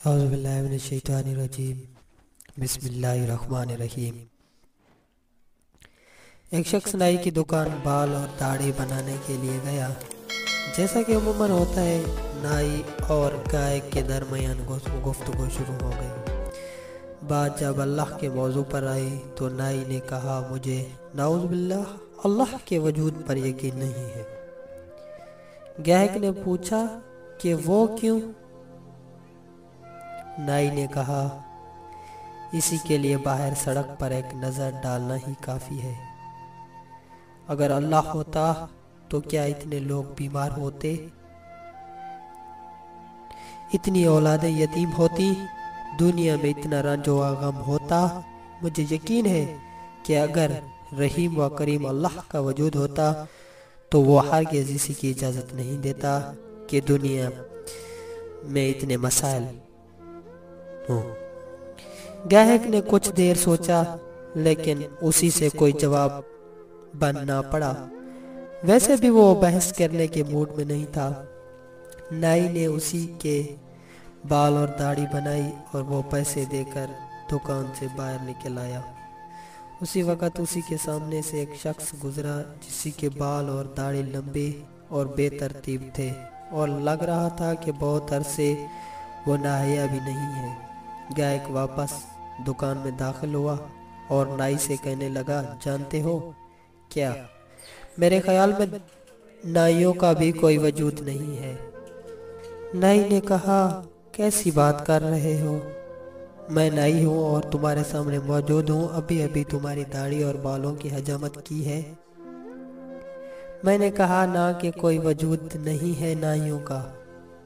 अज़बिल्लाशैतानरजीम बिस्मिल्लाहिर्रहमानिर्रहीम एक शख्स नाई की दुकान बाल और दाढ़ी बनाने के लिए गया। जैसा कि अमूमन होता है, नाई और गाय के दरमियान गुफ्तु शुरू हो गई। बात जब अल्लाह के मौजू पर आई तो नाई ने कहा, मुझे नाउज़बिल्ला अल्लाह के वजूद पर यकीन नहीं है। गायक ने पूछा कि वो क्यों नाई ने कहा, इसी के लिए बाहर सड़क पर एक नज़र डालना ही काफ़ी है। अगर अल्लाह होता तो क्या इतने लोग बीमार होते? इतनी औलादें यतीम होती, दुनिया में इतना रंजो गम होता, मुझे यकीन है कि अगर रहीम व करीम अल्लाह का वजूद होता तो वो हर किसी की इजाज़त नहीं देता कि दुनिया में इतने मसाइल गायक ने कुछ देर सोचा, लेकिन उसी से कोई जवाब बनना पड़ा। वैसे भी वो बहस करने के मूड में नहीं था। नाई ने उसी के बाल और दाढ़ी बनाई और वो पैसे देकर दुकान से बाहर निकल आया। उसी वक़्त उसी के सामने से एक शख्स गुजरा, जिसी के बाल और दाढ़ी लंबे और बेतरतीब थे, और लग रहा था कि बहुत अरसे वो नहाया भी नहीं है। गायक वापस दुकान में दाखिल हुआ और नाई से कहने लगा, जानते हो क्या? मेरे ख्याल में नाइयों का भी कोई वजूद नहीं है। नाई ने कहा, कैसी बात कर रहे हो? मैं नाई हूँ और तुम्हारे सामने मौजूद हूँ। अभी अभी तुम्हारी दाढ़ी और बालों की हजामत की है। मैंने कहा, ना कि कोई वजूद नहीं है नाइयों का।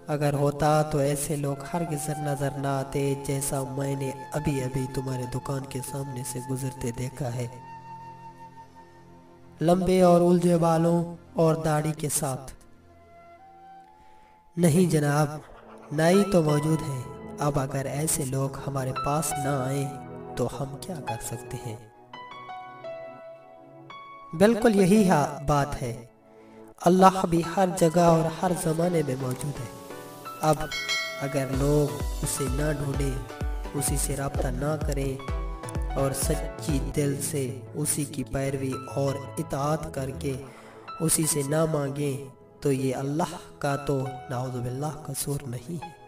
अगर होता तो ऐसे लोग हर गिजर नज़र ना आते, जैसा मैंने अभी अभी तुम्हारे दुकान के सामने से गुजरते देखा है। लंबे और उलझे बालों और दाढ़ी के साथ। नहीं जनाब, नाई तो मौजूद है। अब अगर ऐसे लोग हमारे पास ना आए तो हम क्या कर सकते हैं? बिल्कुल यही बात है। अल्लाह भी हर जगह और हर जमाने में मौजूद है। अब अगर लोग उसे ना ढूंढें, उसी से रबता ना करें और सच्ची दिल से उसी की पैरवी और इतात करके उसी से ना मांगें तो ये अल्लाह का तो नाउज़बिल्लाह कसूर नहीं है।